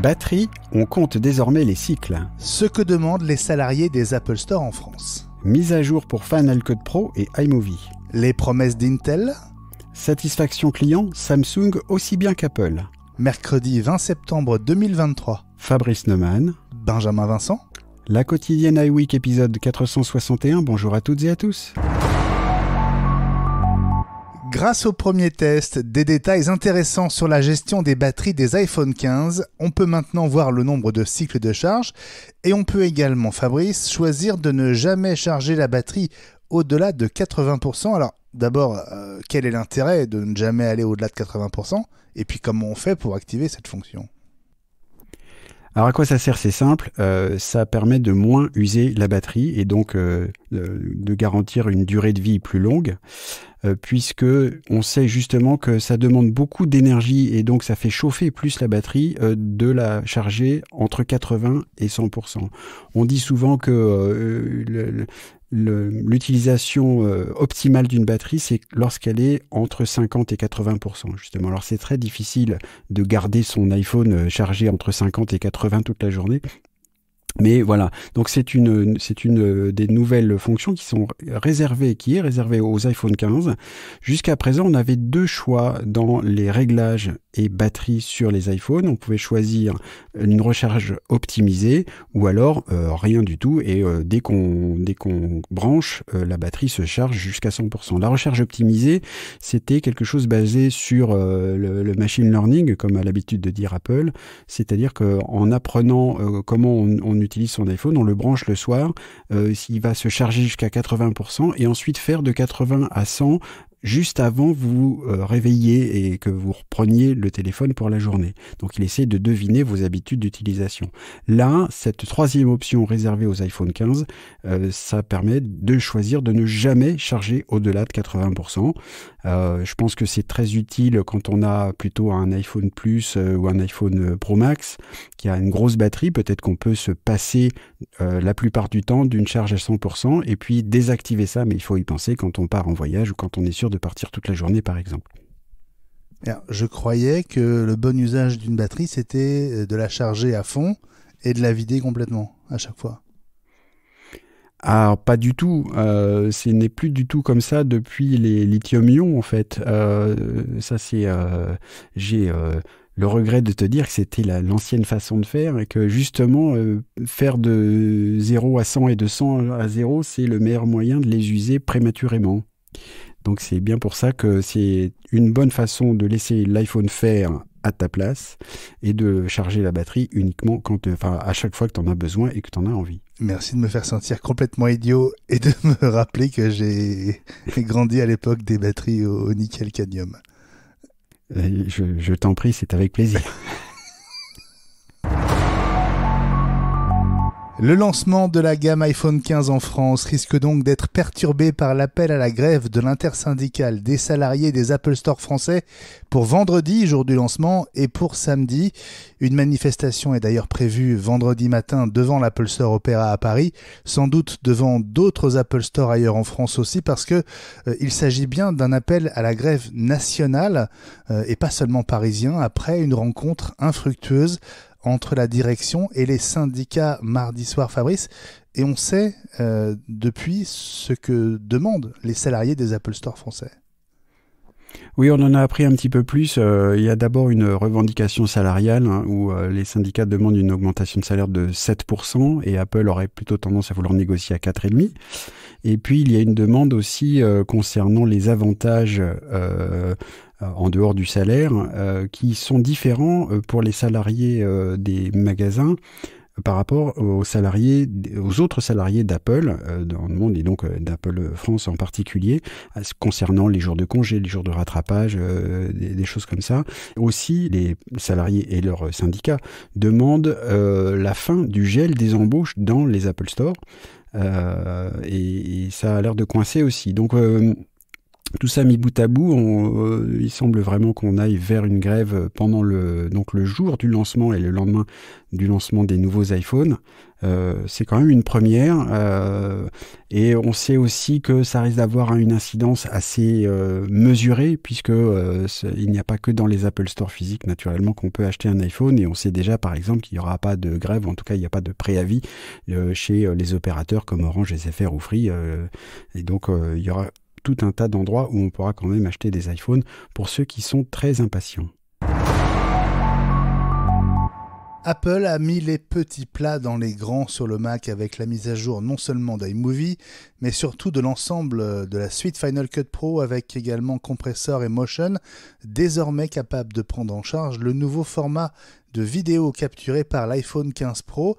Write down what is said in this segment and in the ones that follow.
Batterie, on compte désormais les cycles. Ce que demandent les salariés des Apple Store en France. Mise à jour pour Final Cut Pro et iMovie. Les promesses d'Intel. Satisfaction client, Samsung aussi bien qu'Apple. Mercredi 20 septembre 2023. Fabrice Neumann. Benjamin Vincent. La quotidienne iWeek épisode 461. Bonjour à toutes et à tous. Grâce au premier test, des détails intéressants sur la gestion des batteries des iPhone 15, on peut maintenant voir le nombre de cycles de charge et on peut également, Fabrice, choisir de ne jamais charger la batterie au-delà de 80%. Alors d'abord, euh, quel est l'intérêt de ne jamais aller au-delà de 80% Et puis comment on fait pour activer cette fonction? Alors à quoi ça sert C'est simple, euh, ça permet de moins user la batterie et donc euh, de, garantir une durée de vie plus longue, euh, puisque on sait justement que ça demande beaucoup d'énergie et donc ça fait chauffer plus la batterie de la charger entre 80 et 100%. On dit souvent que l'utilisation euh, optimale d'une batterie, c'est lorsqu'elle est entre 50 et 80% justement. Alors c'est très difficile de garder son iPhone euh, chargé entre 50 et 80 toute la journée. Mais voilà, donc c'est une c'est une euh, des nouvelles fonctions qui sont réservées, qui est réservée aux iPhone 15. Jusqu'à présent, on avait deux choix dans les réglages et batterie sur les iPhones. On pouvait choisir une recharge optimisée ou alors euh, rien du tout et euh, dès qu'on dès qu'on branche, la batterie se charge jusqu'à 100%. La recharge optimisée, c'était quelque chose basé sur le, machine learning, comme a l'habitude de dire Apple, c'est-à-dire qu'en apprenant comment on, on utilise son iPhone, on le branche le soir, euh, il va se charger jusqu'à 80% et ensuite faire de 80 à 100 juste avant vous euh, réveiller et que vous repreniez le téléphone pour la journée. Donc il essaie de deviner vos habitudes d'utilisation. Là, cette troisième option réservée aux iPhone 15, euh, ça permet de choisir de ne jamais charger au-delà de 80%. Euh, je pense que c'est très utile quand on a plutôt un iPhone Plus ou un iPhone Pro Max qui a une grosse batterie. Peut-être qu'on peut se passer la plupart du temps d'une charge à 100% et puis désactiver ça, mais il faut y penser quand on part en voyage ou quand on est sûr de partir toute la journée, par exemple. Je croyais que le bon usage d'une batterie, c'était euh, de la charger à fond et de la vider complètement à chaque fois. Ah, pas du tout. Euh, ce n'est plus du tout comme ça depuis les lithium-ion, en fait. Euh, ça, c'est. J'ai le regret de te dire que c'était l'ancienne façon de faire et que justement, faire de 0 à 100 et de 100 à 0, c'est le meilleur moyen de les user prématurément. Donc c'est bien pour ça que c'est une bonne façon de laisser l'iPhone faire à ta place et de charger la batterie uniquement quand, enfin, à chaque fois que tu en as besoin et que tu en as envie. Merci de me faire sentir complètement idiot et de me rappeler que j'ai grandi à l'époque des batteries au nickel cadmium. Euh, je, je t'en prie, c'est avec plaisir. Le lancement de la gamme iPhone 15 en France risque donc d'être perturbé par l'appel à la grève de l'intersyndicale des salariés des Apple Store français pour vendredi, jour du lancement, et pour samedi. Une manifestation est d'ailleurs prévue vendredi matin devant l'Apple Store Opéra à Paris, sans doute devant d'autres Apple Store ailleurs en France aussi, parce que euh, il s'agit bien d'un appel à la grève nationale euh, et pas seulement parisien, après une rencontre infructueuse entre la direction et les syndicats mardi soir, Fabrice. Et on sait euh, depuis ce que demandent les salariés des Apple Store français. Oui, on en a appris un petit peu plus. Euh, il y a d'abord une revendication salariale hein, où euh, les syndicats demandent une augmentation de salaire de 7% et Apple aurait plutôt tendance à vouloir négocier à 4,5%. Et puis il y a une demande aussi concernant les avantages en dehors du salaire, euh, qui sont différents euh, pour les salariés des magasins par rapport aux salariés, aux autres salariés d'Apple dans le monde et donc d'Apple France en particulier, concernant les jours de congé, les jours de rattrapage, des, choses comme ça. Aussi, les salariés et leurs syndicats demandent la fin du gel des embauches dans les Apple Store. et, ça a l'air de coincer aussi. Donc tout ça mis bout à bout, euh, il semble vraiment qu'on aille vers une grève pendant le donc le jour du lancement et le lendemain du lancement des nouveaux iPhones. Euh, c'est quand même une première euh, et on sait aussi que ça risque d'avoir une incidence assez mesurée puisque il n'y a pas que dans les Apple Store physiques naturellement qu'on peut acheter un iPhone et on sait déjà par exemple qu'il n'y aura pas de grève, en tout cas il n'y a pas de préavis chez les opérateurs comme Orange, SFR ou Free et donc il y aura tout un tas d'endroits où on pourra quand même acheter des iPhones pour ceux qui sont très impatients. Apple a mis les petits plats dans les grands sur le Mac avec la mise à jour non seulement d'iMovie, mais surtout de l'ensemble de la suite Final Cut Pro avec également compresseur et motion, désormais capable de prendre en charge le nouveau format de vidéo capturé par l'iPhone 15 Pro.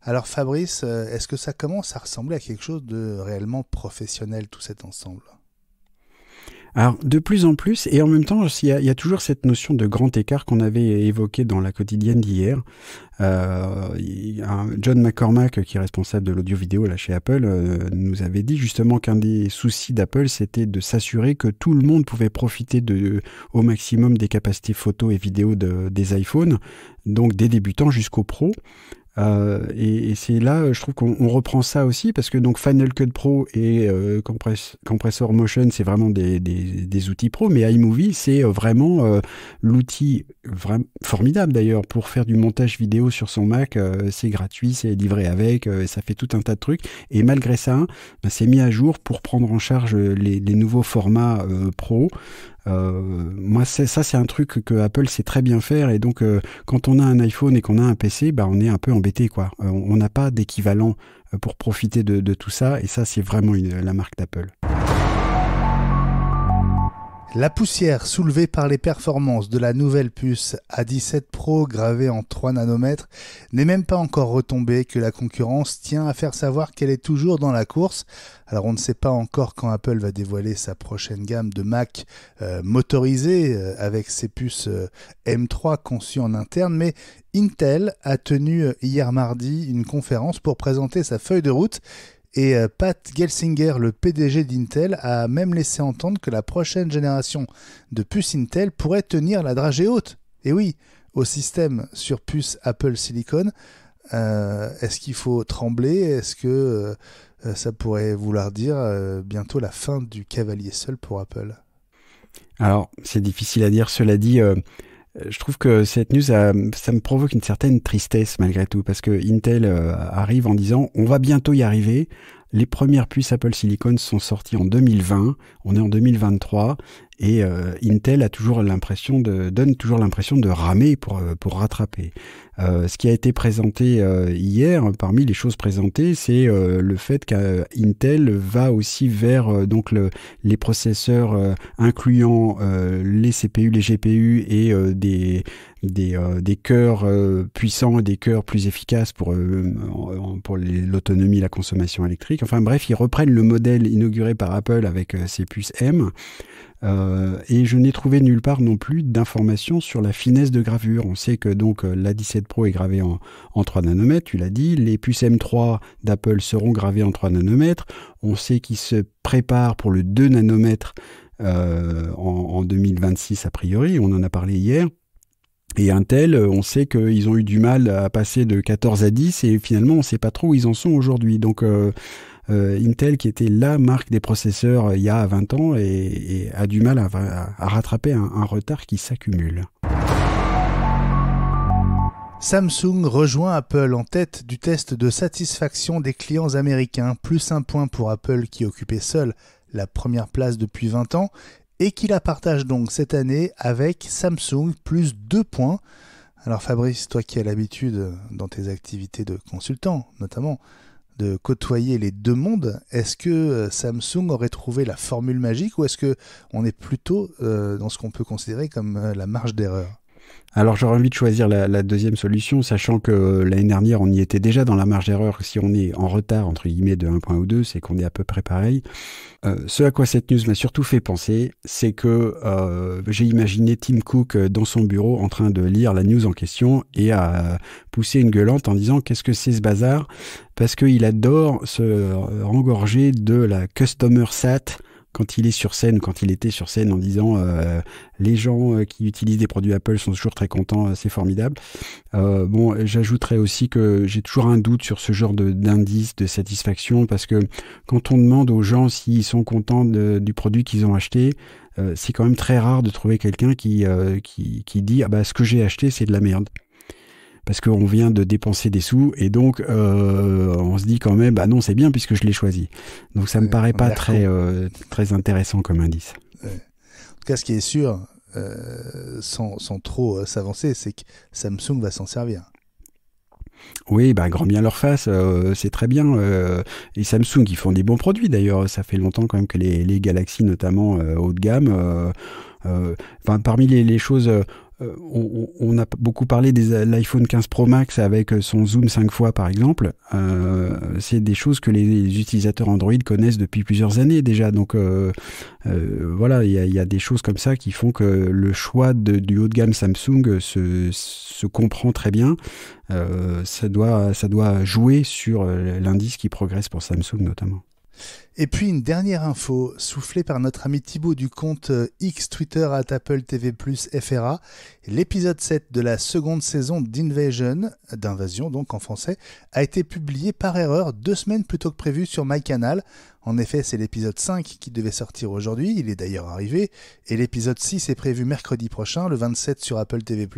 Alors Fabrice, est-ce que ça commence à ressembler à quelque chose de réellement professionnel tout cet ensemble? Alors, de plus en plus, et en même temps, il y a, toujours cette notion de grand écart qu'on avait évoqué dans la quotidienne d'hier. Euh, John McCormack, qui est responsable de l'audio-vidéo là chez Apple, euh, nous avait dit justement qu'un des soucis d'Apple, c'était de s'assurer que tout le monde pouvait profiter au maximum des capacités photo et vidéo de, des iPhones, donc des débutants jusqu'aux pros. Euh, et, c'est là, je trouve qu'on reprend ça aussi parce que donc Final Cut Pro et euh, Compressor Motion, c'est vraiment des, outils pro, mais iMovie, c'est euh, vraiment euh, l'outil formidable d'ailleurs pour faire du montage vidéo sur son Mac. c'est gratuit, c'est livré avec, ça fait tout un tas de trucs. Et malgré ça, bah, c'est mis à jour pour prendre en charge les nouveaux formats pro. Euh, moi, ça, c'est un truc que Apple sait très bien faire. Et donc, euh, quand on a un iPhone et qu'on a un PC, bah, on est un peu embêté, quoi. Euh, on n'a pas d'équivalent pour profiter de, tout ça. Et ça, c'est vraiment la marque d'Apple. La poussière soulevée par les performances de la nouvelle puce A17 Pro gravée en 3 nanomètres n'est même pas encore retombée que la concurrence tient à faire savoir qu'elle est toujours dans la course. Alors on ne sait pas encore quand Apple va dévoiler sa prochaine gamme de Mac euh, motorisée euh, avec ses puces euh, M3 conçues en interne, mais Intel a tenu hier mardi une conférence pour présenter sa feuille de route et euh, Pat Gelsinger, le PDG d'Intel, a même laissé entendre que la prochaine génération de puces Intel pourrait tenir la dragée haute. Et oui, au système sur puce Apple Silicon, euh, est-ce qu'il faut trembler? Est-ce que euh, ça pourrait vouloir dire bientôt la fin du cavalier seul pour Apple? Alors, c'est difficile à dire. Cela dit, je trouve que cette news, ça me provoque une certaine tristesse malgré tout, parce que Intel euh, arrive en disant on va bientôt y arriver. Les premières puces Apple Silicon sont sorties en 2020, on est en 2023, et euh, Intel a toujours l'impression de donne toujours l'impression de ramer pour euh, pour rattraper. Euh, ce qui a été présenté euh, hier, parmi les choses présentées, c'est euh, le fait qu'Intel va aussi vers donc le, les processeurs incluant les CPU, les GPU et des des, des cœurs puissants, des cœurs plus efficaces pour pour l'autonomie, la consommation électrique. Enfin bref, ils reprennent le modèle inauguré par Apple avec ses puces M. Euh, et je n'ai trouvé nulle part non plus d'informations sur la finesse de gravure. On sait que donc euh, la 17 Pro est gravée en, en 3 nanomètres, tu l'as dit. Les puces M3 d'Apple seront gravées en 3 nanomètres. On sait qu'ils se préparent pour le 2 nanomètres euh, en, en 2026 a priori. On en a parlé hier. Et Intel, on sait qu'ils ont eu du mal à passer de 14 à 10 et finalement on ne sait pas trop où ils en sont aujourd'hui. Donc euh, Intel, qui était la marque des processeurs euh, il y a 20 ans, et, a du mal à, rattraper un, retard qui s'accumule. Samsung rejoint Apple en tête du test de satisfaction des clients américains, plus un point pour Apple qui occupait seul la première place depuis 20 ans et qui la partage donc cette année avec Samsung, plus deux points. Alors Fabrice, toi qui as l'habitude dans tes activités de consultant notamment de côtoyer les deux mondes, est-ce que euh, Samsung aurait trouvé la formule magique ou est-ce que on est plutôt euh, dans ce qu'on peut considérer comme euh, la marge d'erreur? Alors j'aurais envie de choisir la, deuxième solution, sachant que l'année dernière on y était déjà dans la marge d'erreur. Si on est en retard entre guillemets de 1 point ou 2, c'est qu'on est à peu près pareil. ce à quoi cette news m'a surtout fait penser, c'est que j'ai imaginé Tim Cook dans son bureau en train de lire la news en question et à pousser une gueulante en disant qu'est-ce que c'est ce bazar? Parce qu'il adore se rengorger de la customer sat quand il est sur scène, quand il était sur scène en disant euh, les gens euh, qui utilisent des produits Apple sont toujours très contents, c'est formidable. bon, j'ajouterais aussi que j'ai toujours un doute sur ce genre d'indice de, satisfaction parce que quand on demande aux gens s'ils sont contents du produit qu'ils ont acheté, c'est quand même très rare de trouver quelqu'un qui dit ah bah ce que j'ai acheté c'est de la merde parce qu'on vient de dépenser des sous et donc euh, on se dit quand même bah non c'est bien puisque je l'ai choisi. Donc ça me paraît pas très euh, très intéressant comme indice. En tout cas, ce qui est sûr, euh, sans, trop s'avancer, c'est que Samsung va s'en servir. Oui, bah, grand bien leur face, c'est très bien. et Samsung, ils font des bons produits d'ailleurs. Ça fait longtemps quand même que les, les Galaxy, notamment haut de gamme, parmi les, les choses euh, on, a beaucoup parlé de euh, l'iPhone 15 Pro Max avec euh, son zoom 5 fois par exemple. c'est des choses que les, utilisateurs Android connaissent depuis plusieurs années déjà. Donc voilà, il y, a, des choses comme ça qui font que le choix du haut de gamme Samsung se, comprend très bien. ça, doit, ça doit jouer sur l'indice qui progresse pour Samsung notamment. Et puis une dernière info soufflée par notre ami Thibaut du compte euh, X Twitter à Apple TV FRA. L'épisode 7 de la seconde saison d'Invasion, d'invasion donc en français, a été publié par erreur deux semaines plus tôt que prévu sur MyCanal. En effet, c'est l'épisode 5 qui devait sortir aujourd'hui, il est d'ailleurs arrivé, et l'épisode 6 est prévu mercredi prochain, le 27 sur Apple TV+.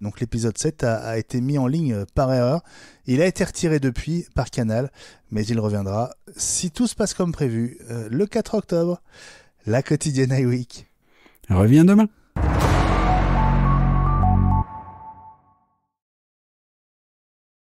Donc l'épisode 7 a, été mis en ligne par erreur. Il a été retiré depuis par Canal, mais il reviendra, si tout se passe comme prévu, euh, le 4 octobre, la quotidienne iWeek. Reviens demain.